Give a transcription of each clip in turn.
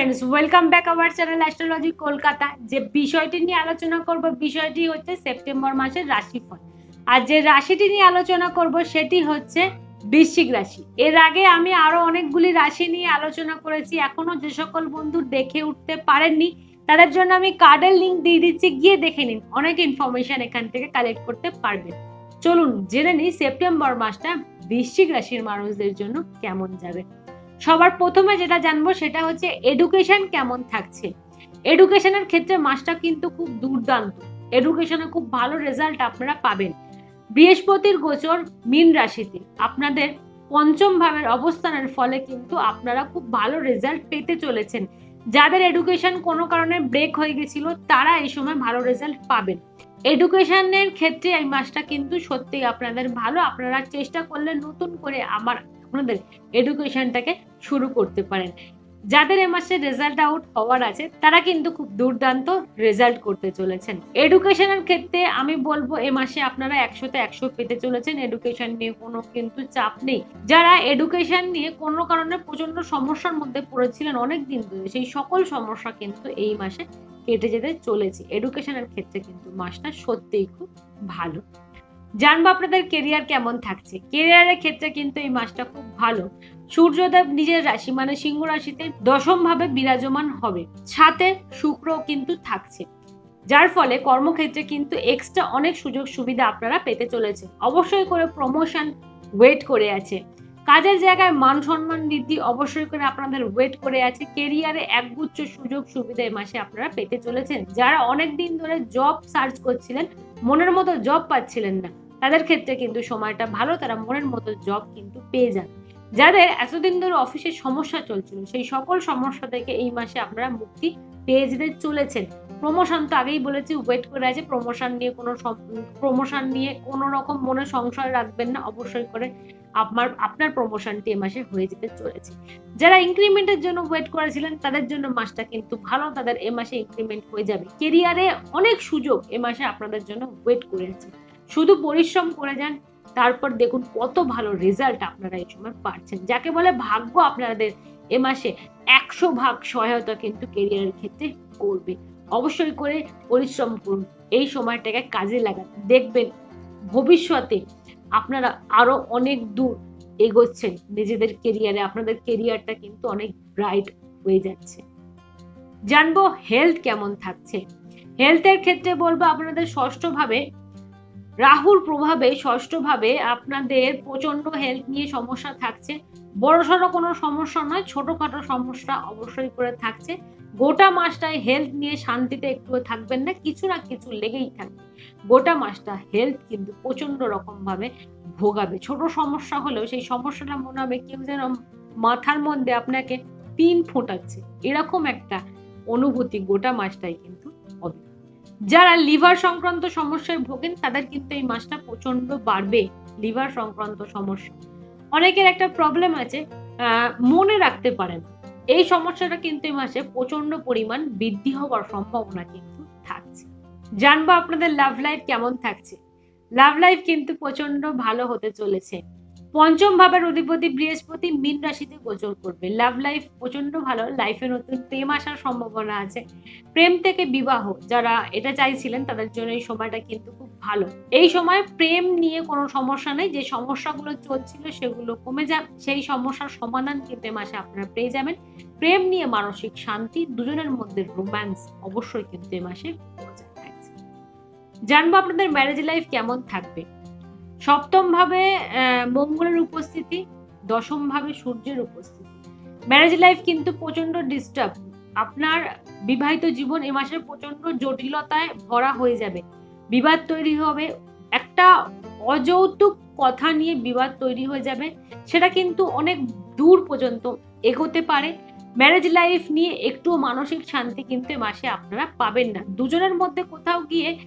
Friends welcome back our channel astrology Kolkata যে বিষয়টি নিয়ে আলোচনা করব, বিষয়টি হচ্ছে সেপ্টেম্বর মাসের রাশিফল। আর যে রাশিটি নিয়ে আলোচনা করব, সেটি হচ্ছে বৃশ্চিক রাশি। এর আগে আমি আরও অনেকগুলি রাশি নিয়ে আলোচনা করেছি, এখনও যে সকল বন্ধু দেখে উঠতে পারেননি, তাদের জন্য আমি কার্ডের লিঙ্ক দিয়ে দিচ্ছি, গিয়ে দেখে নিন। অনেক ইনফরমেশন এখান থেকে কালেক্ট করতে পারবেন। চলুন, জেনে নিই সেপ্টেম্বর মাসটা বৃশ্চিক রাশির মানুষদের জন্য কেমন যাবে। সবার প্রথমে যেটা জানব সেটা হচ্ছে এডুকেশন কেমন থাকছে? এডুকেশনের ক্ষেত্রে মাসটা কিন্তু খুব দুর্দান্ত। এডুকেশনে খুব ভালো রেজাল্ট আপনারা পাবেন। বৃহস্পতির গোচর মীন রাশিতে। আপনাদের পঞ্চম ভাবের অবস্থানের ফলে কিন্তু আপনারা খুব ভালো রেজাল্ট পেতে চলেছেন। যাদের এডুকেশন কোনো কারণে ব্রেক হয়ে গেছিল, তারা এই সময় ভালো রেজাল্ট পাবেন। এডুকেশনের ক্ষেত্রে এই মাসটা কিন্তু সত্যিই আপনাদের ভালো। আপনারা চেষ্টা করলে নতুন করে আবার আপনাদের এডুকেশনটাকে শুরু করতে পারেন। যাদের এ মাসে রেজাল্ট আউট হওয়ার আছে, তারা কিন্তু খুব দুর্দান্ত রেজাল্ট করতে চলেছেন। এডুকেশনের ক্ষেত্রে আমি বলব, এ মাসে আপনারা একশোতে একশো পেতে চলেছেন। এডুকেশন নিয়ে কোনো কিন্তু চাপ নেই। যারা এডুকেশন নিয়ে কোনো কারণে প্রচণ্ড সমস্যার মধ্যে পড়েছিলেন অনেক দিন ধরে, সেই সকল সমস্যা কিন্তু এই মাসে কেটে যেতে চলেছে। এডুকেশনের ক্ষেত্রে কিন্তু মাসটা সত্যিই খুব ভালো। জানব আপনাদের কেরিয়ার কেমন থাকছে। কেরিয়ারের ক্ষেত্রে কিন্তু এই মাসটা খুব ভালো। সূর্যদেব নিজের রাশি মানে সিংহ রাশিতে দশম ভাবে বিরাজমান হবে। সাথে শুক্র কিন্তু থাকছে। যার ফলে কর্মক্ষেত্রে কিন্তু এক্সট্রা অনেক সুযোগ সুবিধা আপনারা পেতে চলেছে অবশ্যই করে প্রমোশন ওয়েট করে আছে। কাজের জায়গায় মান সম্মান বৃদ্ধি অবশ্যই করে আপনাদের ওয়েট করে আছে। কেরিয়ারে একগুচ্ছ সুযোগ সুবিধা এই মাসে আপনারা পেতে চলেছেন। যারা অনেক দিন ধরে জব সার্চ করছিলেন, মনের মতো জব পাচ্ছিলেন না, তাদের ক্ষেত্রে কিন্তু সময়টা ভালো, তারা মনের মতো জব কিন্তু পেয়ে যান। যাদের এতদিন ধরে অফিসের সমস্যা চলছিল, সেই সকল সমস্যা থেকে এই মাসে আপনারা মুক্তি পেয়ে যেতে চলেছেন। প্রমোশন তো আগেই বলেছি ওয়েট করে আছে। প্রমোশন নিয়ে কোনো প্রমোশন নিয়ে কোনো রকম মনে সংশয় রাখবেন না। অবশ্যই করে আপনার আপনার প্রমোশনটি এ মাসে হয়ে যেতে চলেছে। যারা ইনক্রিমেন্টের জন্য ওয়েট করেছিলেন, তাদের জন্য মাসটা কিন্তু ভালো, তাদের এ মাসে ইনক্রিমেন্ট হয়ে যাবে। কেরিয়ারে অনেক সুযোগ এ মাসে আপনাদের জন্য ওয়েট করে আছে শুধু পরিশ্রম করে যান, তারপর দেখুন কত ভালো রেজাল্ট আপনারা এই সময় পাচ্ছেন। যাকে বলে ভাগ্য আপনাদের এ মাসে একশো ভাগ সহায়তা কিন্তু কেরিয়ারের ক্ষেত্রে করবে। অবশ্যই করে পরিশ্রম করুন। এই সময়টাকে কাজে লাগান। দেখবেন ভবিষ্যতে আপনারা আরও অনেক দূর এগোচ্ছেন নিজেদের কেরিয়ারে আপনাদের কেরিয়ারটা কিন্তু অনেক ব্রাইট হয়ে যাচ্ছে। জানব হেলথ কেমন থাকছে। হেলথের ক্ষেত্রে বলব আপনাদের ষষ্ঠ ভাবে রাহুর প্রভাবে ষষ্ঠভাবে আপনাদের প্রচণ্ড হেলথ নিয়ে সমস্যা থাকছে। বড়সড় কোনো সমস্যা নয়, ছোটখাটো সমস্যা অবশ্যই করে থাকছে। গোটা মাসটায় হেলথ নিয়ে শান্তিতে একটু থাকবেন না, কিছু না কিছু লেগেই থাকবে। গোটা মাসটা হেলথ কিন্তু প্রচণ্ড রকম ভাবে ভোগাবে। ছোট সমস্যা হলেও সেই সমস্যাটা মনে হবে কেউ যেন মাথার মধ্যে আপনাকে পিন ফোটাচ্ছে। এরকম একটা অনুভূতি গোটা মাসটাই কিন্তু হবে। যারা লিভার সংক্রান্ত সমস্যায় ভোগেন, তাদের কিন্তু এই মাসটা প্রচণ্ড বাড়বে লিভার সংক্রান্ত সমস্যা। অনেকের একটা প্রবলেম আছে মনে রাখতে পারেন এই সমস্যাটা কিন্তু এই মাসে প্রচণ্ড পরিমাণ বৃদ্ধি হওয়ার সম্ভাবনা কিন্তু থাকছে। জানব আপনাদের লাভ লাইফ কেমন থাকছে। লাভ লাইফ কিন্তু প্রচণ্ড ভালো হতে চলেছে। পঞ্চম ভাবের অধিপতি বৃহস্পতি মীন রাশিতে গোচর করবে। লাভ লাইফ প্রচণ্ড ভালো লাইফে নতুন প্রেম আসার সম্ভাবনা আছে। প্রেম থেকে বিবাহ, যারা এটা চাইছিলেন তাদের জন্য এই সময়টা কিন্তু খুব ভালো। এই সময় প্রেম নিয়ে কোনো সমস্যা নেই, যে সমস্যাগুলো চলছিল সেগুলো কমে যাবে সেই সমস্যার সমাধান কিন্তু মাসে আপনারা পেয়ে যাবেন। প্রেম নিয়ে মানসিক শান্তি, দুজনের মধ্যে রোম্যান্স অবশ্যই কিন্তু এ মাসে জানব আপনাদের ম্যারেজ লাইফ কেমন থাকবে? সপ্তম ভাবে মঙ্গলের উপস্থিতি দশম ভাবে সূর্যের উপস্থিতি। ম্যারেজ লাইফ কিন্তু প্রচণ্ড ডিস্টার্ব আপনার বিবাহিত জীবন এ মাসে প্রচণ্ড জটিলতায় ভরা হয়ে যাবে। বিবাদ তৈরি হবে। একটা অযৌতুক কথা নিয়ে বিবাদ তৈরি হয়ে যাবে। সেটা কিন্তু অনেক দূর পর্যন্ত এগোতে পারে। ম্যারেজ লাইফ নিয়ে একটু মানসিক শান্তি কিন্তু মাসে আপনারা পাবেন না। দুজনের মধ্যে কোথাও গিয়ে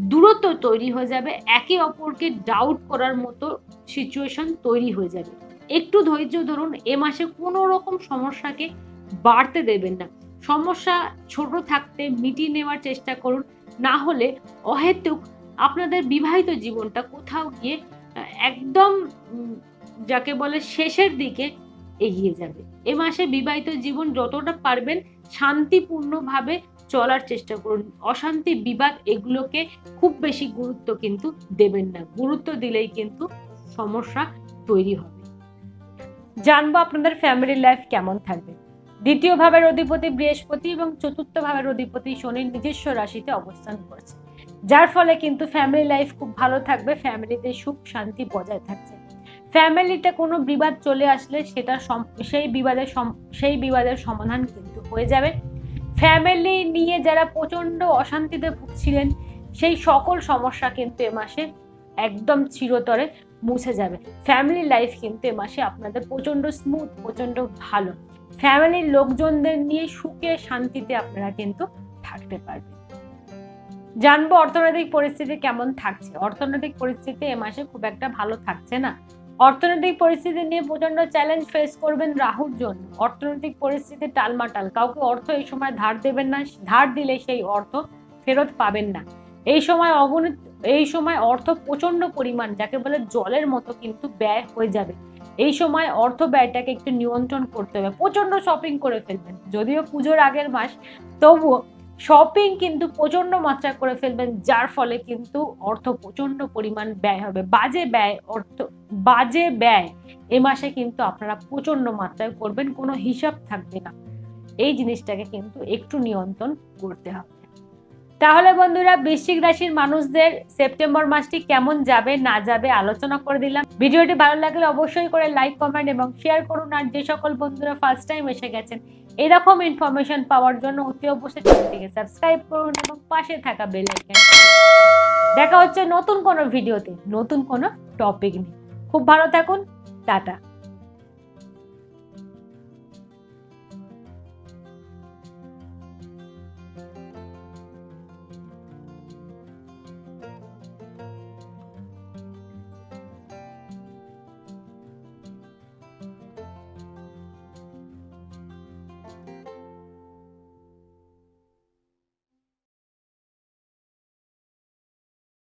দূরত্ব তৈরি হয়ে যাবে। একে অপরকে ডাউট করার মতো সিচুয়েশন তৈরি হয়ে যাবে। একটু ধৈর্য ধরুন, এ মাসে কোনো রকম সমস্যাকে বাড়তে দেবেন না। সমস্যা ছোট থাকতে মিটিয়ে নেওয়ার চেষ্টা করুন। না হলে অহেতুক আপনাদের বিবাহিত জীবনটা কোথাও গিয়ে একদম যাকে বলে শেষের দিকে এগিয়ে যাবে। এ মাসে বিবাহিত জীবন যতটা পারবেন শান্তিপূর্ণভাবে চলার চেষ্টা করুন। অশান্তি, বিবাদ এগুলোকে খুব বেশি গুরুত্ব কিন্তু দেবেন না। গুরুত্ব দিলেই কিন্তু সমস্যা তৈরি হবে। জানব আপনাদের ফ্যামিলি লাইফ কেমন থাকবে। দ্বিতীয় ভাবের অধিপতি বৃহস্পতি এবং চতুর্থ ভাবের অধিপতি শনির নিজস্ব রাশিতে অবস্থান করছে। যার ফলে কিন্তু ফ্যামিলি লাইফ খুব ভালো থাকবে ফ্যামিলিতে সুখ, শান্তি বজায় থাকছে। ফ্যামিলিতে কোনো বিবাদ চলে আসলে সেটা সেই বিবাদের সেই বিবাদের সমাধান কিন্তু হয়ে যাবে। ফ্যামিলি নিয়ে যারা প্রচণ্ড অশান্তিতে ভুগছিলেন, সেই সকল সমস্যা কিন্তু এ মাসে একদম চিরতরে মুছে যাবে। ফ্যামিলি লাইফ কিন্তু এ মাসে আপনাদের প্রচণ্ড স্মুথ প্রচণ্ড ভালো। ফ্যামিলির লোকজনদের নিয়ে সুখে, শান্তিতে আপনারা কিন্তু থাকতে পারবেন। জানব অর্থনৈতিক পরিস্থিতি কেমন থাকছে। অর্থনৈতিক পরিস্থিতি এ মাসে খুব একটা ভালো থাকছে না। অর্থনৈতিক পরিস্থিতি নিয়ে প্রচণ্ড চ্যালেঞ্জ ফেস করবেন রাহুর জন্য। অর্থনৈতিক পরিস্থিতি টালমাটাল। কাউকে অর্থ এই সময় ধার দেবেন না, ধার দিলে সেই অর্থ ফেরত পাবেন না। এই সময় অগণিত এই সময় অর্থ প্রচণ্ড পরিমাণ, যাকে বলে জলের মতো কিন্তু ব্যয় হয়ে যাবে। এই সময় অর্থ ব্যয়টাকে একটু নিয়ন্ত্রণ করতে হবে। প্রচণ্ড শপিং করে ফেলবেন। যদিও পুজোর আগের মাস, তবুও শপিং কিন্তু প্রচণ্ড মাত্রায় করে ফেলবেন, যার ফলে কিন্তু অর্থ প্রচণ্ড পরিমাণ ব্যয় হবে। বাজে ব্যয়, অর্থ বাজে ব্যয় এ মাসে কিন্তু আপনারা প্রচণ্ড মাত্রায় করবেন, কোনো হিসাব থাকবে না। এই জিনিসটাকে কিন্তু একটু নিয়ন্ত্রণ করতে হবে। তাহলে বন্ধুরা বৃশ্চিক রাশির মানুষদের সেপ্টেম্বর মাসটি কেমন যাবে, না যাবে আলোচনা করে দিলাম। ভিডিওটি ভালো লাগলে অবশ্যই করে লাইক কমেন্ট এবং শেয়ার করুন। আর যে সকল বন্ধুরা ফার্স্ট টাইম এসে গেছেন, এরকম ইনফরমেশন পাওয়ার জন্য অতি অবশ্যই চ্যানেলটিকে সাবস্ক্রাইব করুন এবং পাশে থাকা বেল আইকন দেখা হচ্ছে নতুন কোনো ভিডিওতে নতুন কোনো টপিক নিয়ে। খুব ভালো থাকুন, টাটা।